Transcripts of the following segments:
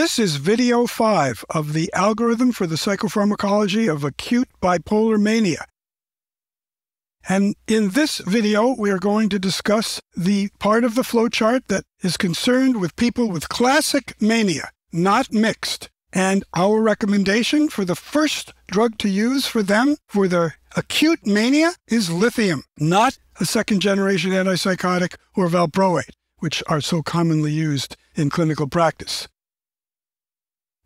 This is video 5 of the algorithm for the psychopharmacology of acute bipolar mania. And in this video, we are going to discuss the part of the flowchart that is concerned with people with classic mania, not mixed. And our recommendation for the first drug to use for them for their acute mania is lithium, not a second generation antipsychotic or valproate, which are so commonly used in clinical practice.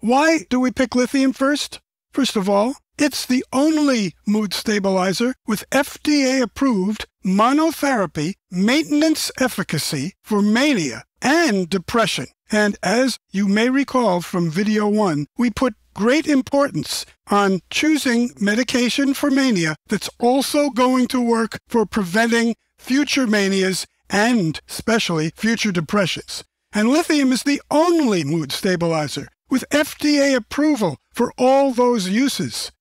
Why do we pick lithium first? First of all, it's the only mood stabilizer with FDA approved monotherapy maintenance efficacy for mania and depression. And as you may recall from video one, we put great importance on choosing medication for mania that's also going to work for preventing future manias and especially future depressions. And lithium is the only mood stabilizer with FDA approval for all those uses.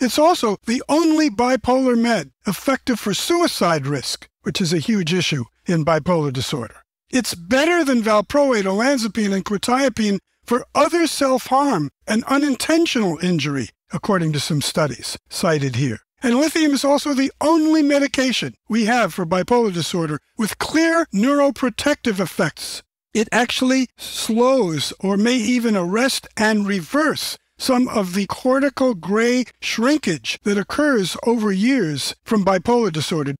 It's also the only bipolar med effective for suicide risk, which is a huge issue in bipolar disorder. It's better than valproate, olanzapine, and quetiapine for other self-harm and unintentional injury, according to some studies cited here. And lithium is also the only medication we have for bipolar disorder with clear neuroprotective effects. It actually slows or may even arrest and reverse some of the cortical gray shrinkage that occurs over years from bipolar disorder.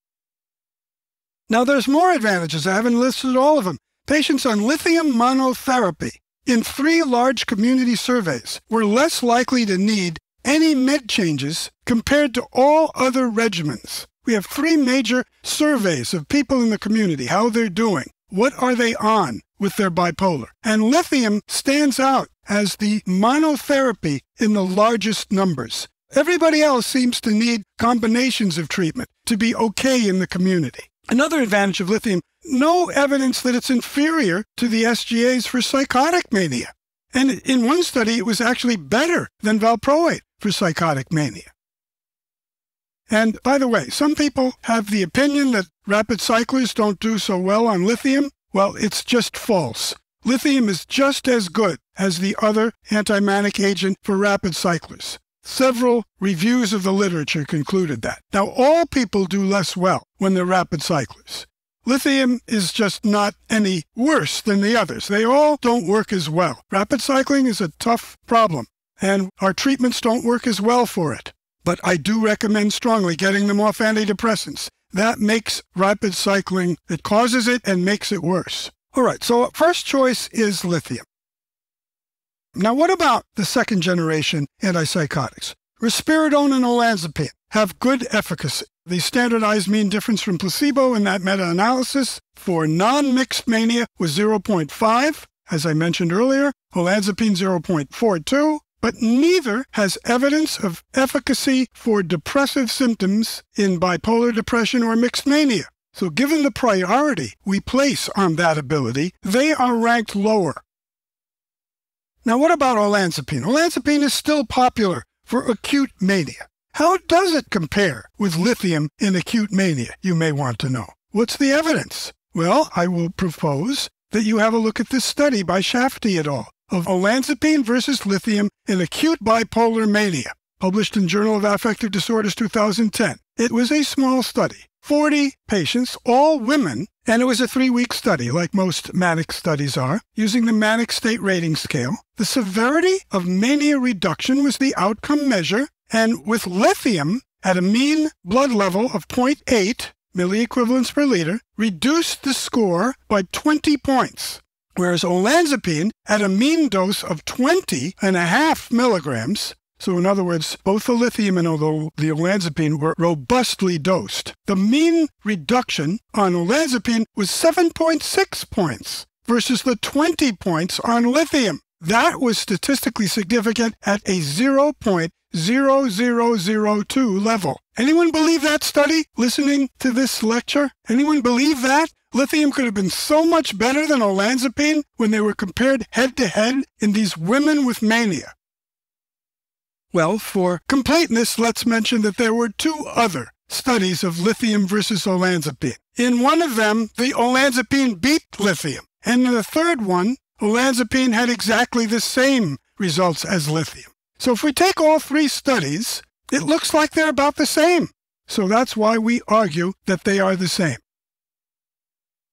Now, there's more advantages. I haven't listed all of them. Patients on lithium monotherapy in three large community surveys were less likely to need any med changes compared to all other regimens. We have three major surveys of people in the community, how they're doing, what are they on with their bipolar. And lithium stands out as the monotherapy in the largest numbers. Everybody else seems to need combinations of treatment to be okay in the community. Another advantage of lithium no evidence that it's inferior to the SGAs for psychotic mania. And in one study, it was actually better than valproate for psychotic mania. And by the way, some people have the opinion that rapid cyclers don't do so well on lithium. Well, it's just false. Lithium is just as good as the other antimanic agent for rapid cyclers. Several reviews of the literature concluded that. Now, all people do less well when they're rapid cyclers. Lithium is just not any worse than the others. They all don't work as well. Rapid cycling is a tough problem, and our treatments don't work as well for it. But I do recommend strongly getting them off antidepressants. That makes rapid cycling, it causes it and makes it worse. All right, so first choice is lithium. Now, what about the second generation antipsychotics? Risperidone and olanzapine have good efficacy. The standardized mean difference from placebo in that meta analysis for non mixed mania was 0.5, as I mentioned earlier, olanzapine 0.42, but neither has evidence of efficacy for depressive symptoms in bipolar depression or mixed mania. So, given the priority we place on that ability, they are ranked lower. Now, what about olanzapine? Olanzapine is still popular for acute mania. How does it compare with lithium in acute mania, you may want to know? What's the evidence? Well, I will propose that you have a look at this study by Shafti et al. Of olanzapine versus lithium in acute bipolar mania, published in Journal of Affective Disorders 2010. It was a small study, 40 patients, all women, and it was a three week study, like most manic studies are, using the Manic State Rating Scale. The severity of mania reduction was the outcome measure, and with lithium at a mean blood level of 0.8 milliequivalents per liter, reduced the score by 20 points. Whereas olanzapine at a mean dose of 20 and a half milligrams so, in other words, both the lithium and the olanzapine were robustly dosed. The mean reduction on olanzapine was 7.6 points versus the 20 points on lithium. That was statistically significant at a 0.0002 level. Anyone believe that study listening to this lecture? Anyone believe that? Lithium could have been so much better than olanzapine when they were compared head to head in these women with mania. Well, for completeness, let's mention that there were two other studies of lithium versus olanzapine. In one of them, the olanzapine beat lithium. And in the third one, olanzapine had exactly the same results as lithium. So if we take all three studies, it looks like they're about the same. So that's why we argue that they are the same.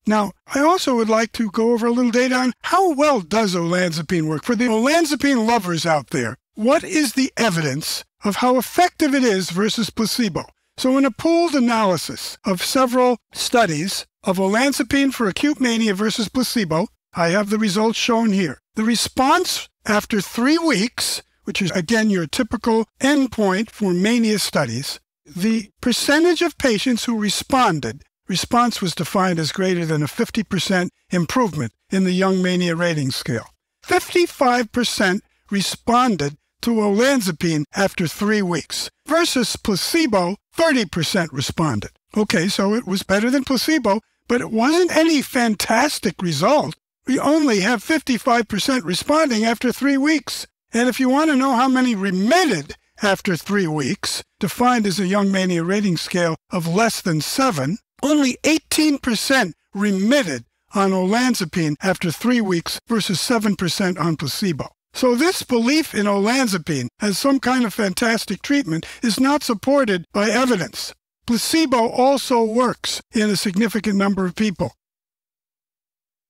Now, I also would like to go over a little data on how well does olanzapine work. For the olanzapine lovers out there, what is the evidence of how effective it is versus placebo? So in a pooled analysis of several studies of olanzapine for acute mania versus placebo, I have the results shown here. The response after three weeks, which is again your typical endpoint for mania studies, the percentage of patients who responded, response was defined as greater than a 50% improvement in the Young Mania Rating Scale. 55% responded to olanzapine after three weeks versus placebo, 30% responded. Okay, so it was better than placebo, but it wasn't any fantastic result. We only have 55% responding after three weeks. And if you want to know how many remitted after three weeks, defined as a Young Mania rating scale of less than seven, only 18% remitted on olanzapine after three weeks versus 7% on placebo. So this belief in olanzapine as some kind of fantastic treatment is not supported by evidence. Placebo also works in a significant number of people.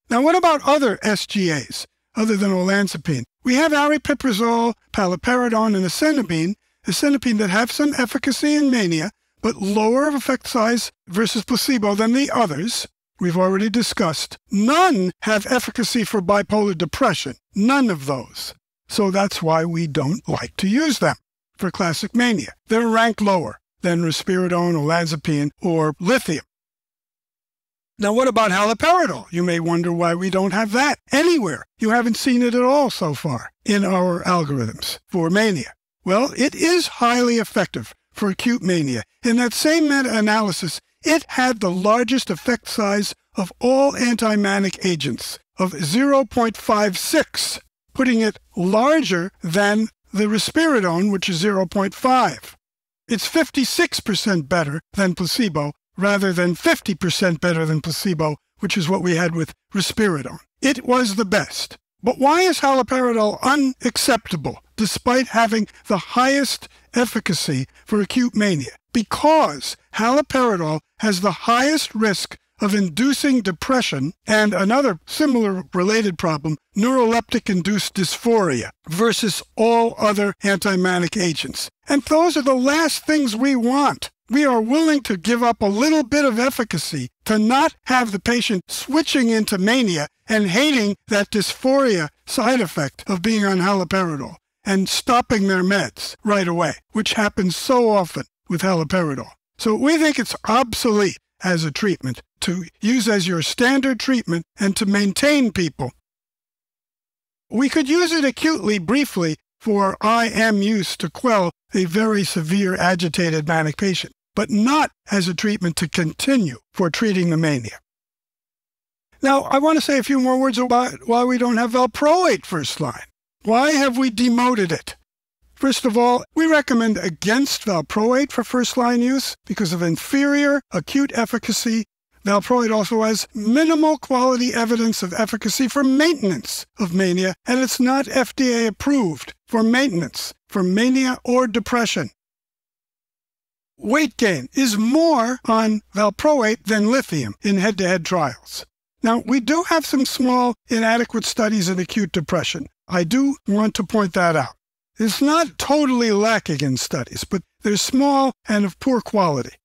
Now, what about other SGAs other than olanzapine? We have aripiprazole, paliperidone, and asenapine, asenapine that have some efficacy in mania, but lower of effect size versus placebo than the others we've already discussed. None have efficacy for bipolar depression. None of those. So that's why we don't like to use them for classic mania. They're ranked lower than risperidone, olanzapine, or lithium. Now, what about haloperidol? You may wonder why we don't have that anywhere. You haven't seen it at all so far in our algorithms for mania. Well, it is highly effective for acute mania. In that same meta-analysis, it had the largest effect size of all anti-manic agents of 0.56, putting it larger than the risperidone, which is 0.5. It's 56% better than placebo rather than 50% better than placebo, which is what we had with risperidone. It was the best. But why is haloperidol unacceptable despite having the highest efficacy for acute mania? Because haloperidol has the highest risk of inducing depression and another similar related problem, neuroleptic induced dysphoria, versus all other anti-manic agents. And those are the last things we want we are willing to give up a little bit of efficacy to not have the patient switching into mania and hating that dysphoria side effect of being on haloperidol and stopping their meds right away, which happens so often with haloperidol. So we think it's obsolete as a treatment to use as your standard treatment and to maintain people. We could use it acutely briefly for IM use to quell a very severe agitated manic patient but not as a treatment to continue for treating the mania. Now, I want to say a few more words about why we don't have valproate first line. Why have we demoted it? First of all, we recommend against valproate for first line use because of inferior acute efficacy. Valproate also has minimal quality evidence of efficacy for maintenance of mania, and it's not FDA approved for maintenance for mania or depression weight gain is more on valproate than lithium in head-to-head trials. Now, we do have some small inadequate studies in acute depression. I do want to point that out. It's not totally lacking in studies, but they're small and of poor quality.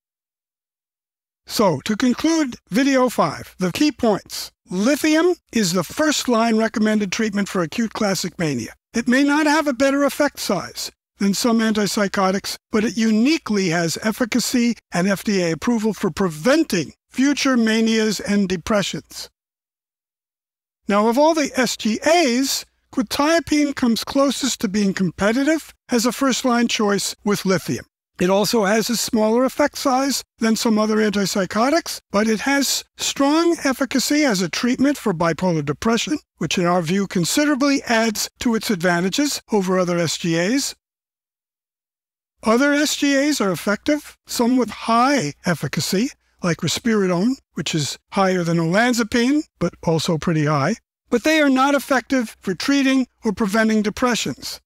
So, to conclude video 5, the key points. Lithium is the first line recommended treatment for acute classic mania. It may not have a better effect size, than some antipsychotics, but it uniquely has efficacy and FDA approval for preventing future manias and depressions. Now, of all the SGAs, quetiapine comes closest to being competitive as a first-line choice with lithium. It also has a smaller effect size than some other antipsychotics, but it has strong efficacy as a treatment for bipolar depression, which in our view considerably adds to its advantages over other SGAs. Other SGAs are effective, some with high efficacy, like risperidone, which is higher than olanzapine, but also pretty high. But they are not effective for treating or preventing depressions.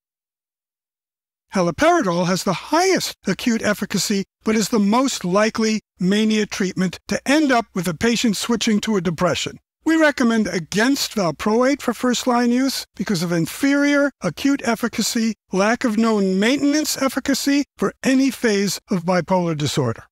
Haloperidol has the highest acute efficacy, but is the most likely mania treatment to end up with a patient switching to a depression. We recommend against valproate for first-line use because of inferior acute efficacy, lack of known maintenance efficacy for any phase of bipolar disorder.